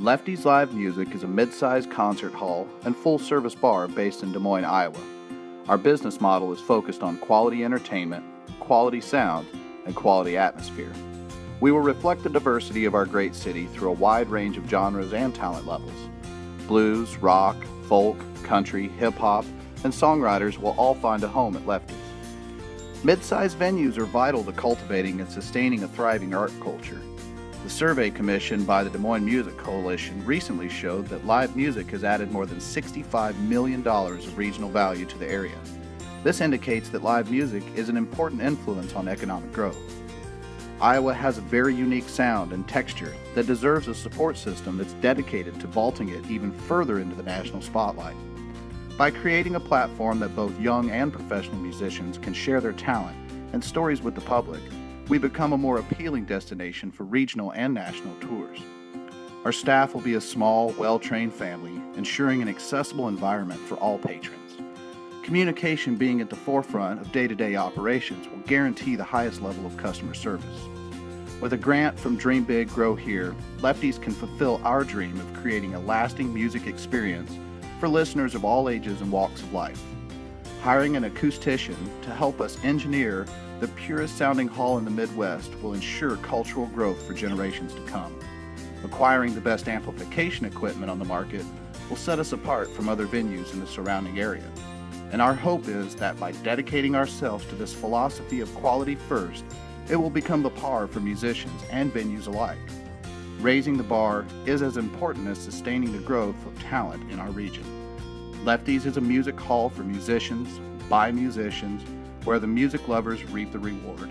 Lefty's Live Music is a mid sized concert hall and full service bar based in Des Moines, Iowa. Our business model is focused on quality entertainment, quality sound, and quality atmosphere. We will reflect the diversity of our great city through a wide range of genres and talent levels. Blues, rock, folk, country, hip hop, and songwriters will all find a home at Lefty's. Mid sized venues are vital to cultivating and sustaining a thriving art culture. The survey commissioned by the Des Moines Music Coalition recently showed that live music has added more than $65 million of regional value to the area. This indicates that live music is an important influence on economic growth. Iowa has a very unique sound and texture that deserves a support system that's dedicated to vaulting it even further into the national spotlight. By creating a platform that both young and professional musicians can share their talent and stories with the public, we become a more appealing destination for regional and national tours. Our staff will be a small, well trained family, ensuring an accessible environment for all patrons. Communication being at the forefront of day to day operations will guarantee the highest level of customer service. With a grant from Dream Big, Grow Here, Lefty's can fulfill our dream of creating a lasting music experience for listeners of all ages and walks of life. Hiring an acoustician to help us engineer the purest sounding hall in the Midwest will ensure cultural growth for generations to come. Acquiring the best amplification equipment on the market will set us apart from other venues in the surrounding area. And our hope is that by dedicating ourselves to this philosophy of quality first, it will become the par for musicians and venues alike. Raising the bar is as important as sustaining the growth of talent in our region. Lefty's is a music hall for musicians, by musicians, where the music lovers reap the reward.